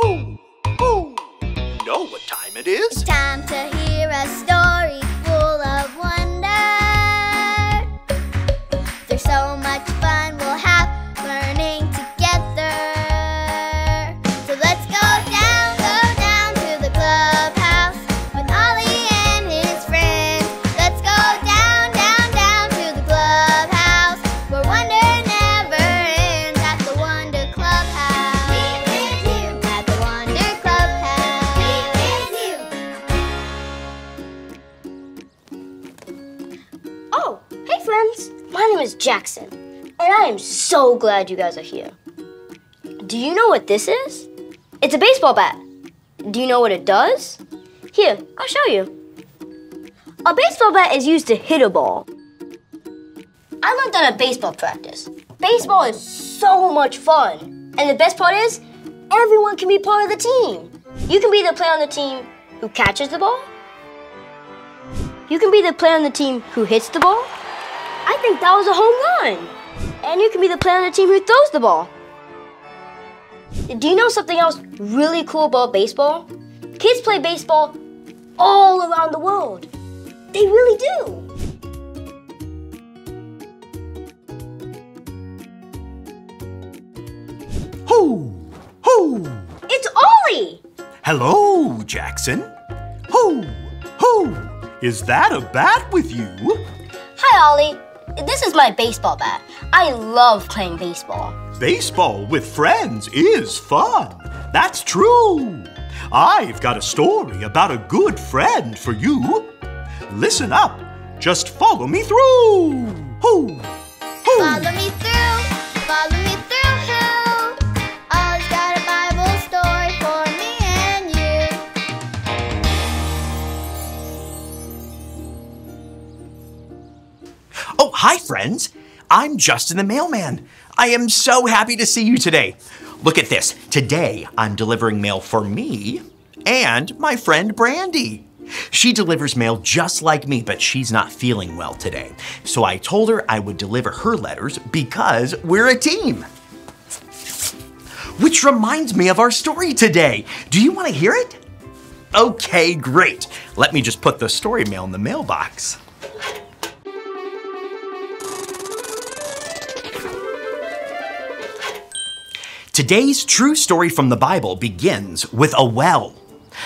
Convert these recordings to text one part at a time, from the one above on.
Who? Who? Know what time it is? It's time to hear a story friends! My name is Jackson, and I am so glad you guys are here. Do you know what this is? It's a baseball bat. Do you know what it does? Here, I'll show you. A baseball bat is used to hit a ball. I learned that at baseball practice. Baseball is so much fun. And the best part is, everyone can be part of the team. You can be the player on the team who catches the ball, you can be the player on the team who hits the ball. I think that was a home run. And you can be the player on the team who throws the ball. Do you know something else really cool about baseball? Kids play baseball all around the world. They really do. Who? Who? It's Ollie! Hello, Jackson. Who? Who? Is that a bat with you? Hi, Ollie. This is my baseball bat. I love playing baseball. Baseball with friends is fun. That's true. I've got a story about a good friend for you. Listen up. Just follow me through. Who? Who? Follow me through, follow hi, friends. I'm Justin the Mailman. I am so happy to see you today. Look at this. Today, I'm delivering mail for me and my friend Brandy. She delivers mail just like me, but she's not feeling well today. So I told her I would deliver her letters because we're a team. Which reminds me of our story today. Do you want to hear it? Okay, great. Let me just put the story mail in the mailbox. Today's true story from the Bible begins with a well.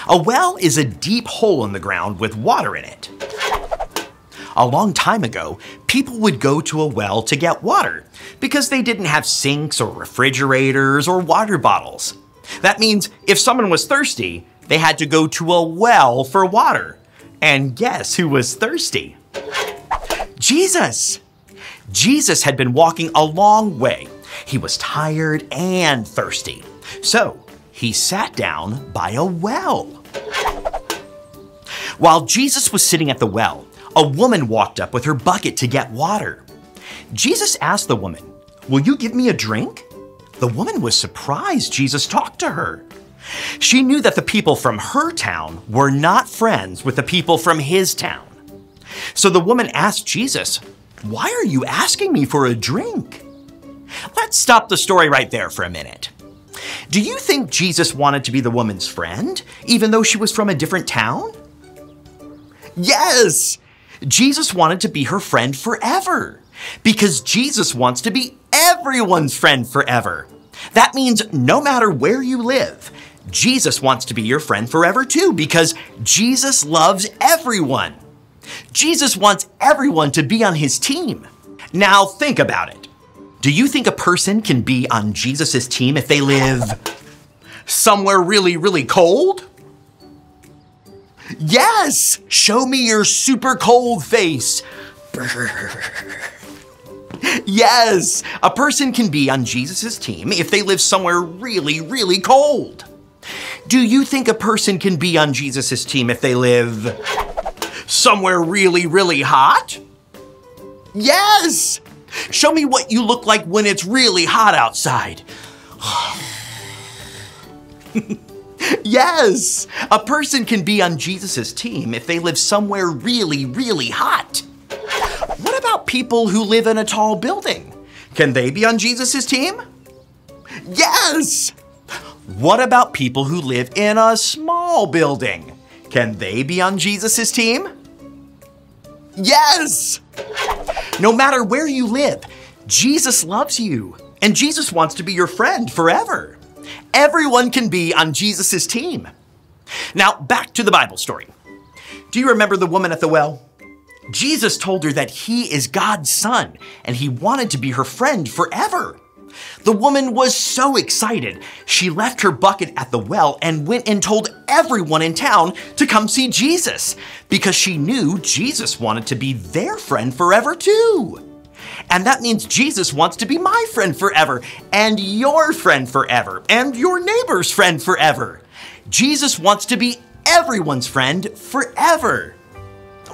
A well is a deep hole in the ground with water in it. A long time ago, people would go to a well to get water because they didn't have sinks or refrigerators or water bottles. That means if someone was thirsty, they had to go to a well for water. And guess who was thirsty? Jesus! Jesus had been walking a long way. He was tired and thirsty. So he sat down by a well. While Jesus was sitting at the well, a woman walked up with her bucket to get water. Jesus asked the woman, Will you give me a drink? The woman was surprised Jesus talked to her. She knew that the people from her town were not friends with the people from his town. So the woman asked Jesus, Why are you asking me for a drink? Let's stop the story right there for a minute. Do you think Jesus wanted to be the woman's friend, even though she was from a different town? Yes! Jesus wanted to be her friend forever, because Jesus wants to be everyone's friend forever. That means no matter where you live, Jesus wants to be your friend forever too, because Jesus loves everyone. Jesus wants everyone to be on his team. Now think about it. Do you think a person can be on Jesus' team if they live somewhere really, really cold? Yes! Show me your super cold face. Yes! A person can be on Jesus' team if they live somewhere really, really cold. Do you think a person can be on Jesus' team if they live somewhere really, really hot? Yes! Show me what you look like when it's really hot outside. yes! A person can be on Jesus' team if they live somewhere really, really hot. What about people who live in a tall building? Can they be on Jesus' team? Yes! What about people who live in a small building? Can they be on Jesus' team? Yes! No matter where you live, Jesus loves you, and Jesus wants to be your friend forever. Everyone can be on Jesus' team. Now, back to the Bible story. Do you remember the woman at the well? Jesus told her that he is God's son, and he wanted to be her friend forever. The woman was so excited, she left her bucket at the well and went and told everyone in town to come see Jesus because she knew Jesus wanted to be their friend forever too. And that means Jesus wants to be my friend forever, and your friend forever, and your neighbor's friend forever. Jesus wants to be everyone's friend forever.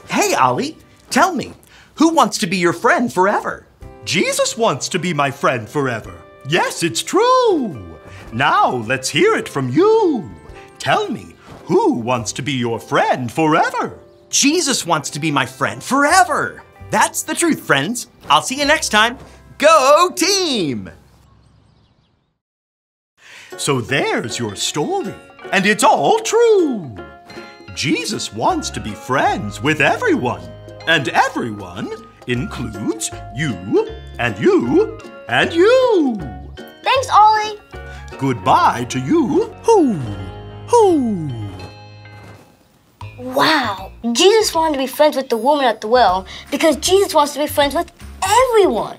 Hey, Ollie, tell me, who wants to be your friend forever? Jesus wants to be my friend forever. Yes, it's true. Now let's hear it from you. Tell me, who wants to be your friend forever? Jesus wants to be my friend forever. That's the truth, friends. I'll see you next time. Go team! So there's your story, and it's all true. Jesus wants to be friends with everyone, and everyone includes you, and you, and you. Thanks, Ollie. Goodbye to you. Hoo, hoo. Wow, Jesus wanted to be friends with the woman at the well because Jesus wants to be friends with everyone.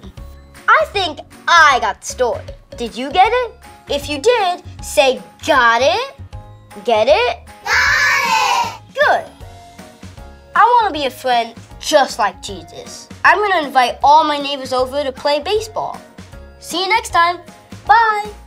I think I got the story. Did you get it? If you did, say got it. Get it? Got it! Good. I want to be a friend just like Jesus. I'm going to invite all my neighbors over to play baseball. See you next time. Bye.